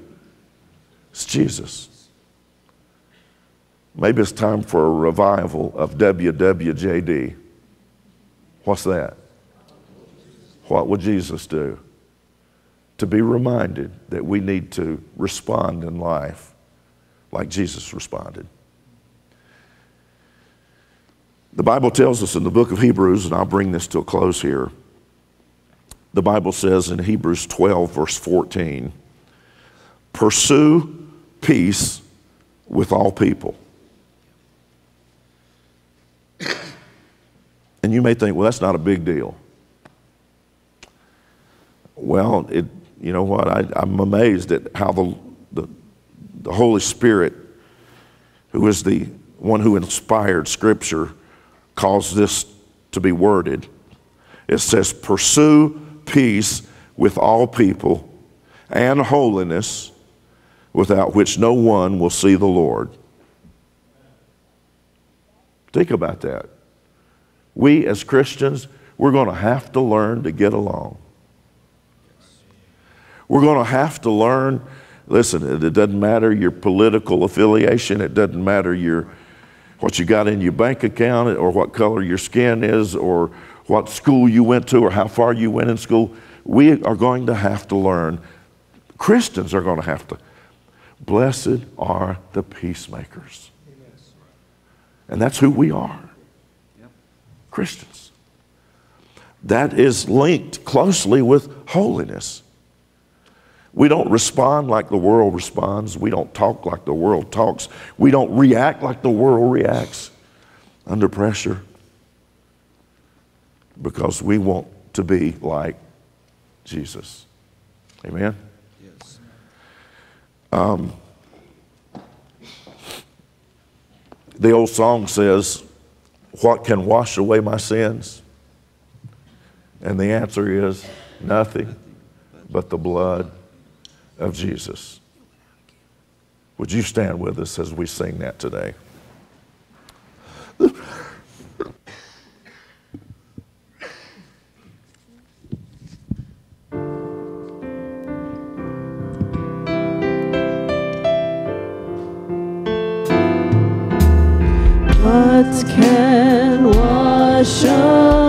It's Jesus. Maybe it's time for a revival of WWJD. What's that? What would Jesus do? To be reminded that we need to respond in life like Jesus responded. The Bible tells us in the book of Hebrews, and I'll bring this to a close here. The Bible says in Hebrews 12, verse 14, pursue peace with all people And you may think, well, that's not a big deal. Well, it, you know what? I, am amazed at how the, the, the Holy Spirit, who is the one who inspired Scripture, caused this to be worded. It says, Pursue peace with all people and holiness, without which no one will see the Lord. Think about that we as Christians, we're going to have to learn to get along. We're going to have to learn. Listen, it doesn't matter your political affiliation. It doesn't matter your what you got in your bank account or what color your skin is or what school you went to or how far you went in school. We are going to have to learn. Christians are going to have to. Blessed are the peacemakers. And that's who we are Christians. That is linked closely with holiness. We don't respond like the world responds. We don't talk like the world talks. We don't react like the world reacts under pressure because we want to be like Jesus. Amen?
Yes.
Um, the old song says, What can wash away my sins? And the answer is nothing but the blood of Jesus. Would you stand with us as we sing that today?
What can wash away?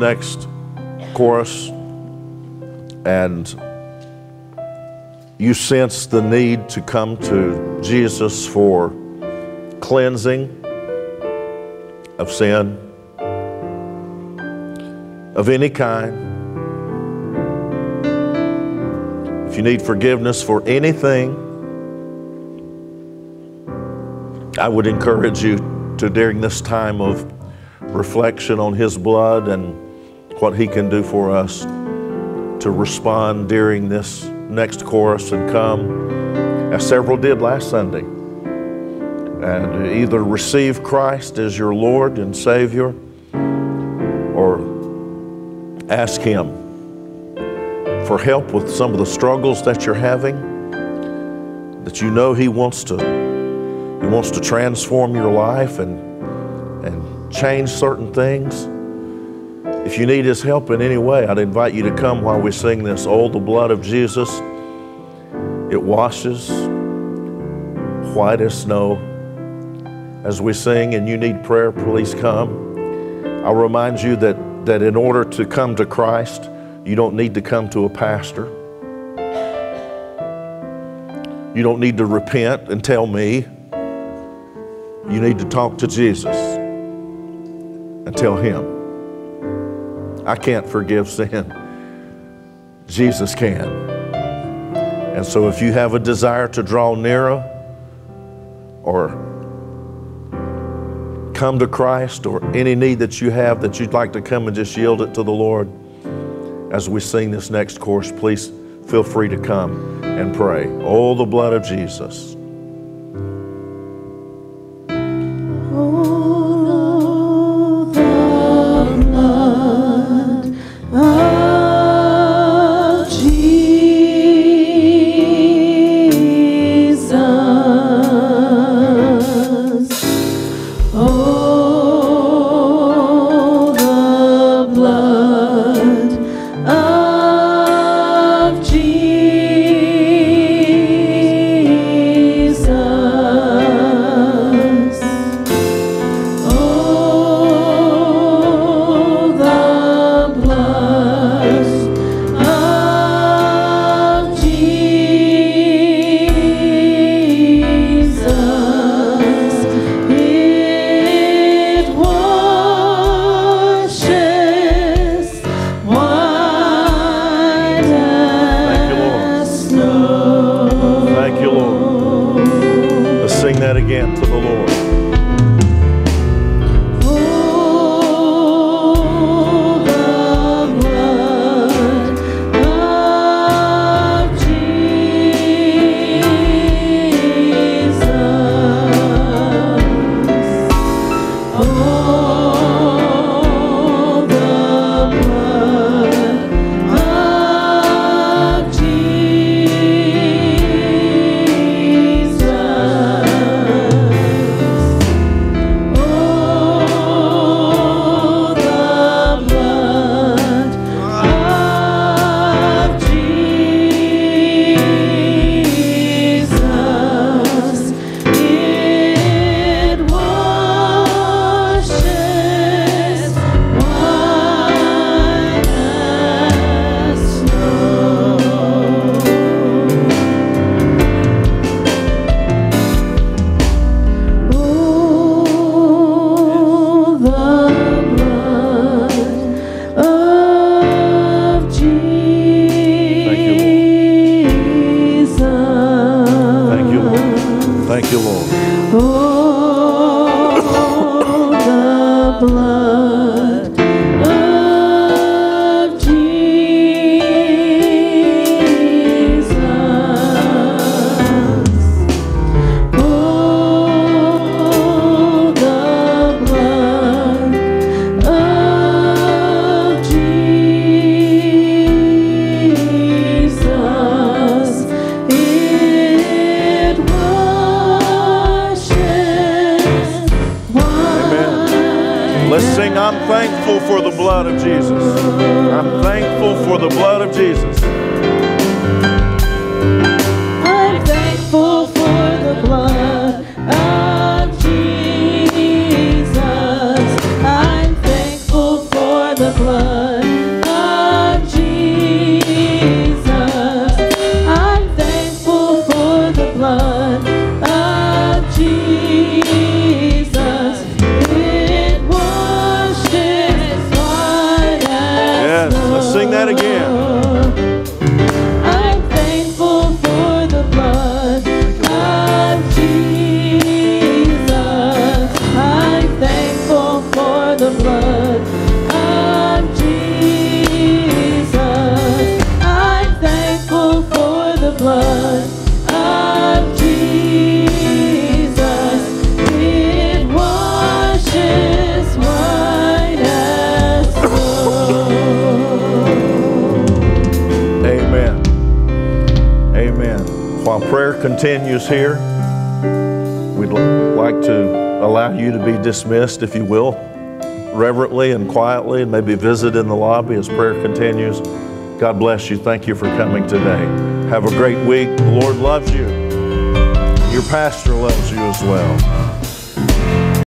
next chorus, and you sense the need to come to Jesus for cleansing of sin of any kind. If you need forgiveness for anything, I would encourage you to, during this time of reflection on His blood and what He can do for us, to respond during this next chorus and come, as several did last Sunday, and either receive Christ as your Lord and Savior or ask Him for help with some of the struggles that you're having, that you know He wants to, He wants to transform your life and, and change certain things. If you need His help in any way, I'd invite you to come while we sing this, Oh, the blood of Jesus. It washes white as snow. As we sing and you need prayer, please come. I'll remind you that, that in order to come to Christ, you don't need to come to a pastor. You don't need to repent and tell me. You need to talk to Jesus and tell Him. I can't forgive sin. Jesus can. And so if you have a desire to draw nearer or come to Christ or any need that you have that you'd like to come and just yield it to the Lord, as we sing this next course, please feel free to come and pray. Oh, the blood of Jesus. Dismissed, if you will, reverently and quietly, and maybe visit in the lobby as prayer continues. God bless you. Thank you for coming today. Have a great week. The Lord loves you. Your pastor loves you as well.